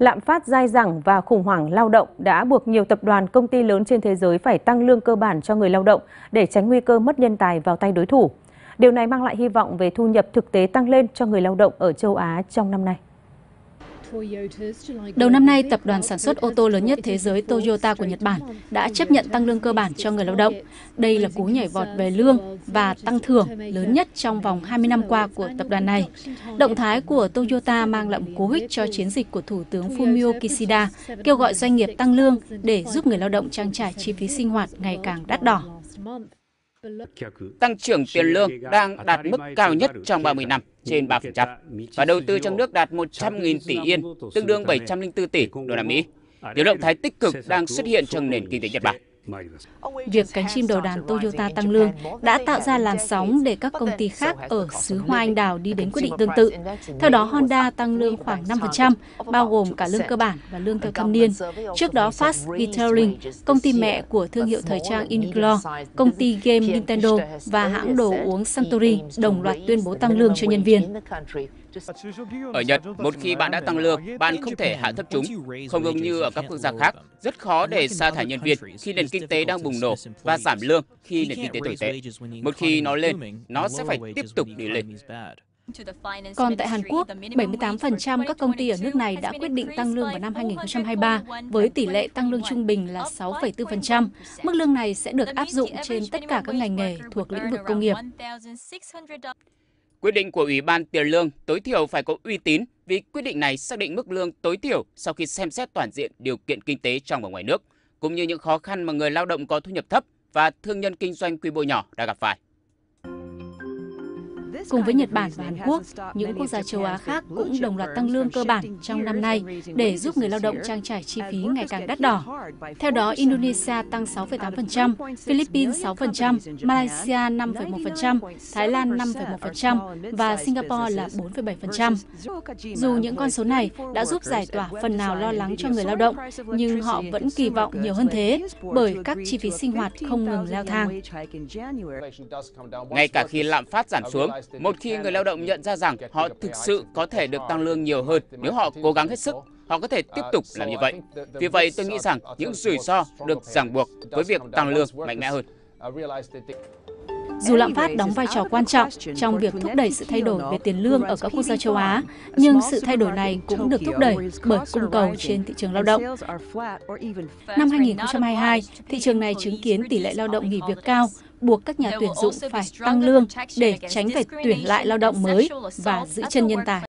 Lạm phát dai dẳng và khủng hoảng lao động đã buộc nhiều tập đoàn, công ty lớn trên thế giới phải tăng lương cơ bản cho người lao động để tránh nguy cơ mất nhân tài vào tay đối thủ. Điều này mang lại hy vọng về thu nhập thực tế tăng lên cho người lao động ở châu Á trong năm nay. Đầu năm nay, tập đoàn sản xuất ô tô lớn nhất thế giới Toyota của Nhật Bản đã chấp nhận tăng lương cơ bản cho người lao động. Đây là cú nhảy vọt về lương và tăng thưởng lớn nhất trong vòng 20 năm qua của tập đoàn này. Động thái của Toyota mang lại một cú hích cho chiến dịch của Thủ tướng Fumio Kishida, kêu gọi doanh nghiệp tăng lương để giúp người lao động trang trải chi phí sinh hoạt ngày càng đắt đỏ. Tăng trưởng tiền lương đang đạt mức cao nhất trong 30 năm, trên 3%, và đầu tư trong nước đạt 100.000 tỷ yên, tương đương 704 tỷ đô la Mỹ. Điều động thái tích cực đang xuất hiện trong nền kinh tế Nhật Bản. Việc cánh chim đầu đàn Toyota tăng lương đã tạo ra làn sóng để các công ty khác ở xứ Hoa Anh Đào đi đến quyết định tương tự. Theo đó, Honda tăng lương khoảng 5%, bao gồm cả lương cơ bản và lương theo thâm niên. Trước đó, Fast Retailing, công ty mẹ của thương hiệu thời trang Uniqlo, công ty game Nintendo và hãng đồ uống Suntory đồng loạt tuyên bố tăng lương cho nhân viên. Ở Nhật, một khi bạn đã tăng lương, bạn không thể hạ thấp chúng. Không giống như ở các quốc gia khác, rất khó để sa thải nhân viên khi nền kinh tế đang bùng nổ và giảm lương khi nền kinh tế tồi tệ. Một khi nó lên, nó sẽ phải tiếp tục đi lên. Còn tại Hàn Quốc, 78% các công ty ở nước này đã quyết định tăng lương vào năm 2023 với tỷ lệ tăng lương trung bình là 6,4%. Mức lương này sẽ được áp dụng trên tất cả các ngành nghề thuộc lĩnh vực công nghiệp. Quyết định của Ủy ban tiền lương tối thiểu phải có uy tín vì quyết định này xác định mức lương tối thiểu sau khi xem xét toàn diện điều kiện kinh tế trong và ngoài nước, cũng như những khó khăn mà người lao động có thu nhập thấp và thương nhân kinh doanh quy mô nhỏ đã gặp phải. Cùng với Nhật Bản và Hàn Quốc, những quốc gia châu Á khác cũng đồng loạt tăng lương cơ bản trong năm nay để giúp người lao động trang trải chi phí ngày càng đắt đỏ. Theo đó, Indonesia tăng 6,8%, Philippines 6%, Malaysia 5,1%, Thái Lan 5,1% và Singapore là 4,7%. Dù những con số này đã giúp giải tỏa phần nào lo lắng cho người lao động, nhưng họ vẫn kỳ vọng nhiều hơn thế bởi các chi phí sinh hoạt không ngừng leo thang. Ngay cả khi lạm phát giảm xuống, một khi người lao động nhận ra rằng họ thực sự có thể được tăng lương nhiều hơn nếu họ cố gắng hết sức, họ có thể tiếp tục làm như vậy. Vì vậy, tôi nghĩ rằng những rủi ro được ràng buộc với việc tăng lương mạnh mẽ hơn. Dù lạm phát đóng vai trò quan trọng trong việc thúc đẩy sự thay đổi về tiền lương ở các quốc gia châu Á, nhưng sự thay đổi này cũng được thúc đẩy bởi cung cầu trên thị trường lao động. Năm 2022, thị trường này chứng kiến tỷ lệ lao động nghỉ việc cao, buộc các nhà tuyển dụng phải tăng lương để tránh phải tuyển lại lao động mới và giữ chân nhân tài.